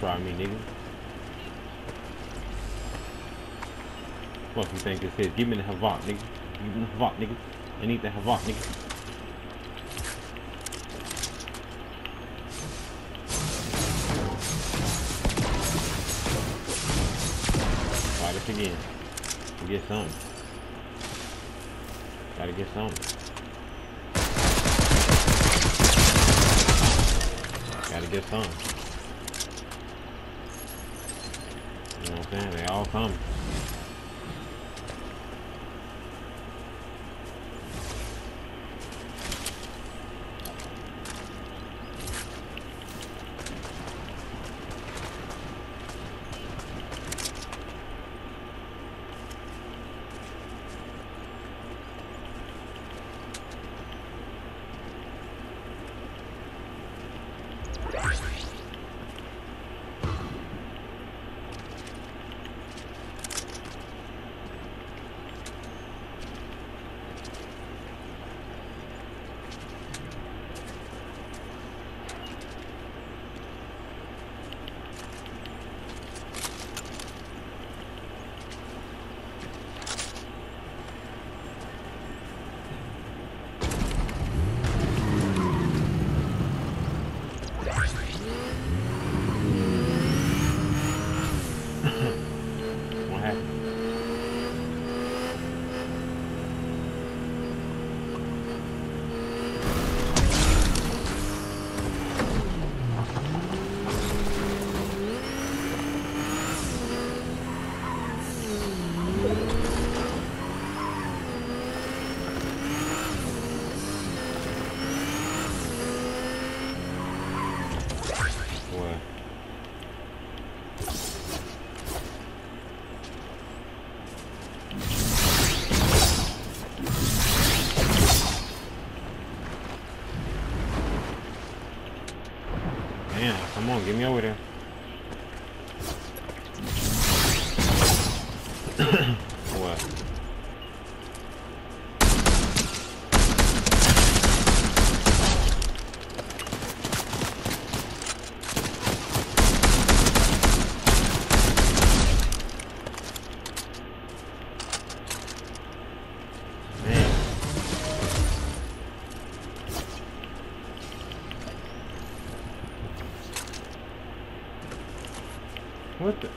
try me, nigga. Fuck you think is? Give me the Havoc, nigga. Give me the Havoc, nigga. I need the Havoc, nigga. Try this again. Get something. Gotta get something. Gotta get some. They all come. Damn, come on, get me over there. What the?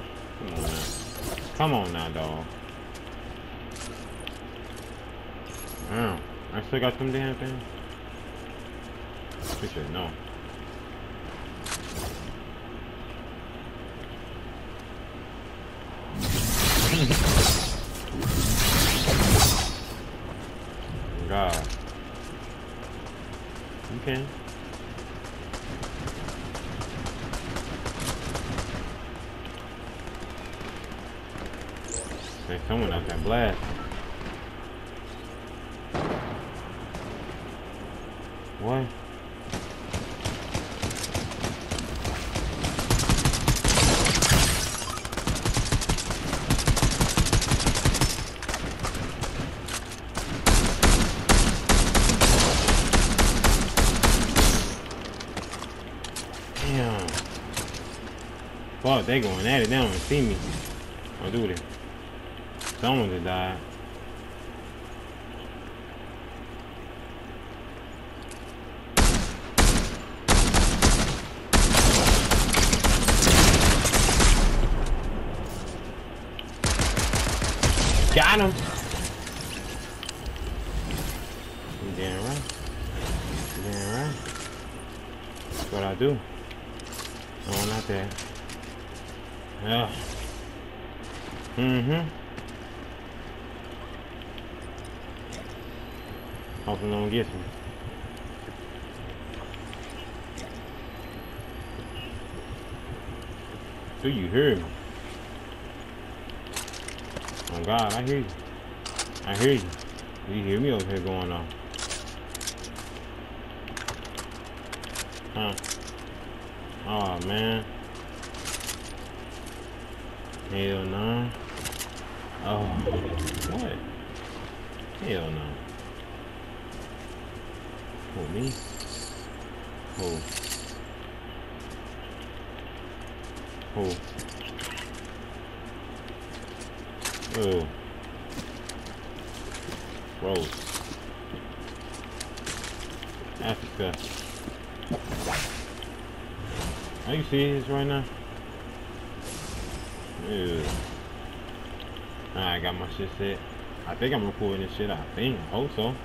Come on now. Dog. Wow. I still got them damn things. Should know. God. Can. There's someone out there blast. What? Damn. Fuck, they going at it. They don't even see me. I'll do they? Someone just died. Got him. You damn right. You damn right. That's what I do. No, not that. Yeah. Mm-hmm. Hopefully no one gets me. Do you hear me? Oh God, I hear you. I hear you. You hear me over here going on. Huh. Oh man. Hell no. Oh. What? Hell no. Who, me? Who? Oh. Oh. Gross. Africa. Are you serious right now? Ew. I got my shit set. I think I'm recording this shit. I think. I hope so.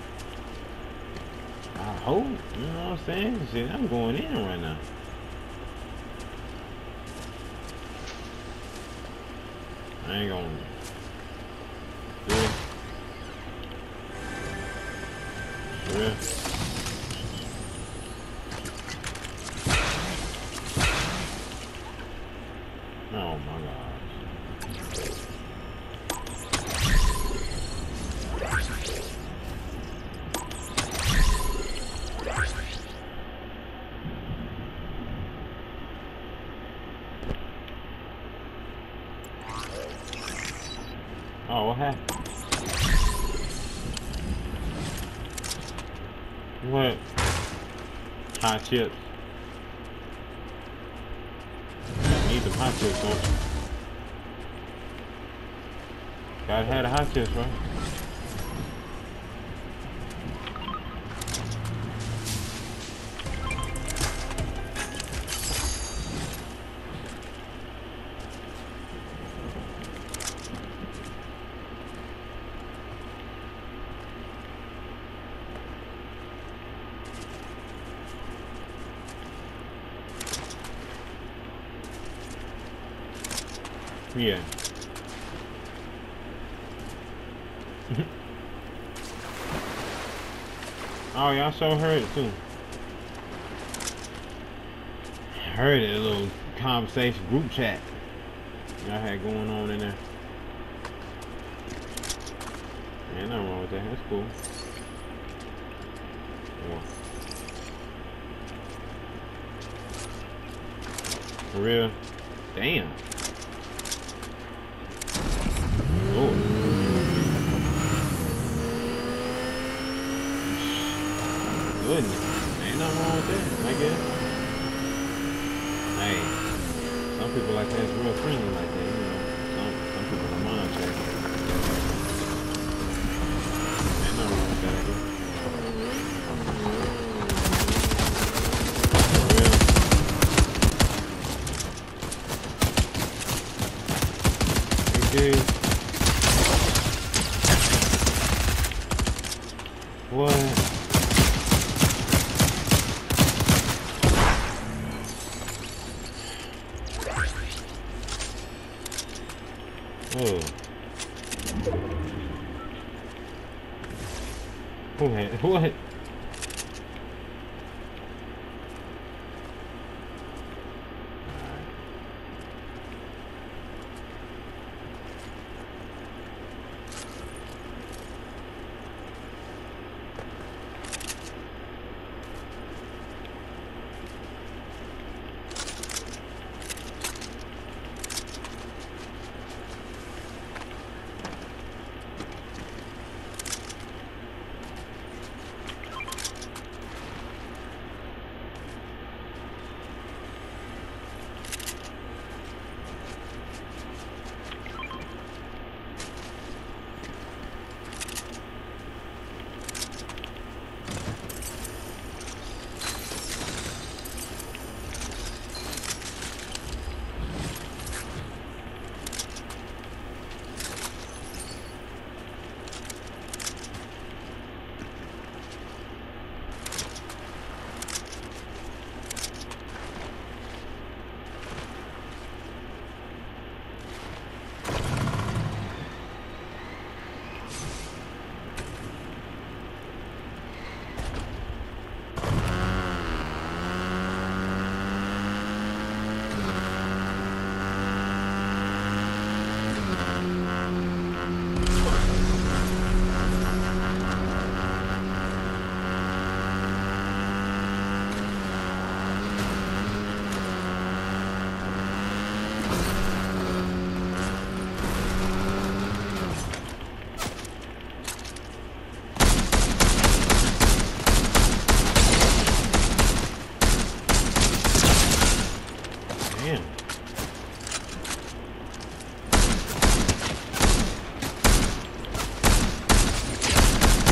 Hope. You know what I'm saying? I'm going in right now. I ain't gonna. Yeah. Yeah. Oh, what happened? Hot chips. You need some hot chips, don't you? Gotta have the hot chips, Yeah. oh, y'all saw heard it too. I heard it, a little conversation, group chat y'all had going on in there. Yeah, nothing wrong with that. That's cool. Yeah. For real? Damn. Goodness. Ain't nothing wrong with that, I guess. Hey, some people like that is real friendly like that, you know. Some some people are mind check. Ain't nothing wrong with that, I guess.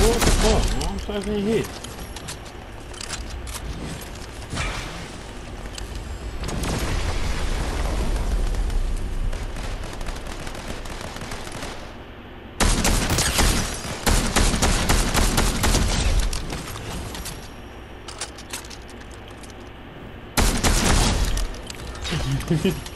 What the fuck? Man? I'm starting to hit. Uh,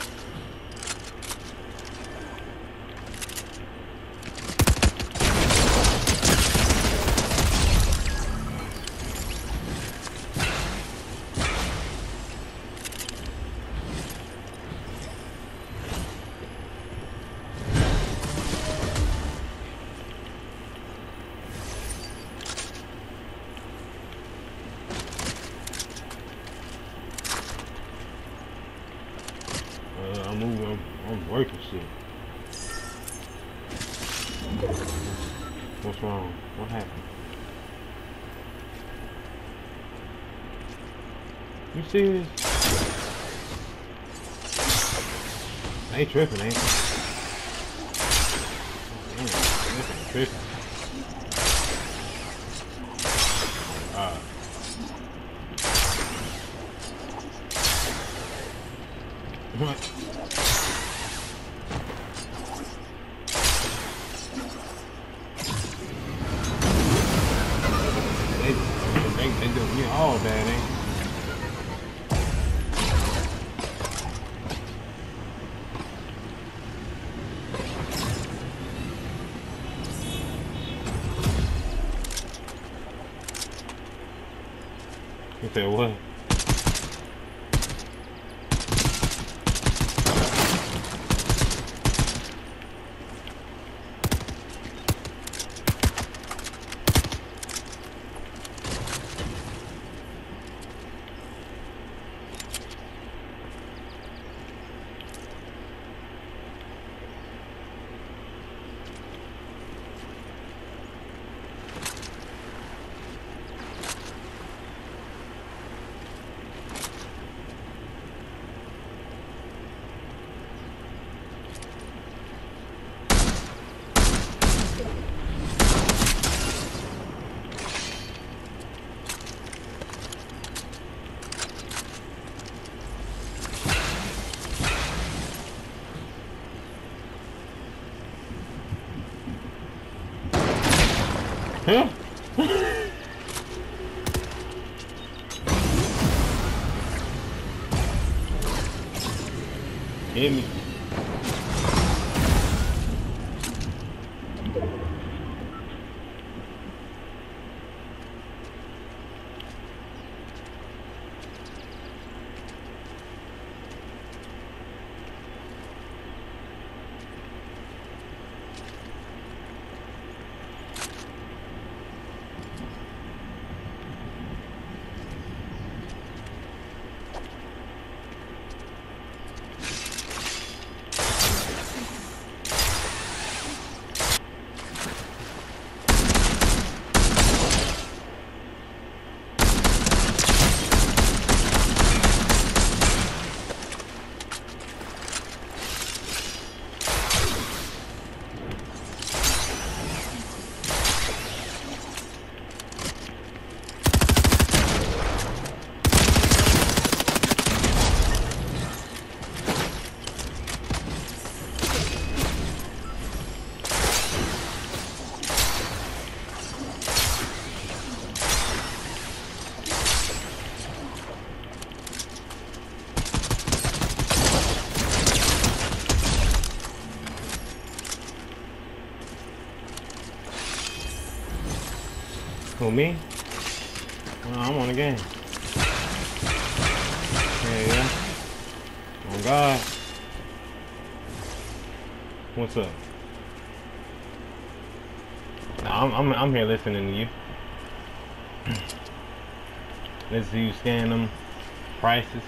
What's wrong? What happened? You serious? They tripping, ain't they? Damn, this ain't. Uh, they, they doing me all bad, what? Huh? Hit Who, me? I'm on the game. Yeah, yeah. Oh, God. What's up? I'm, I'm, I'm here listening to you. Let's see you scan them prices.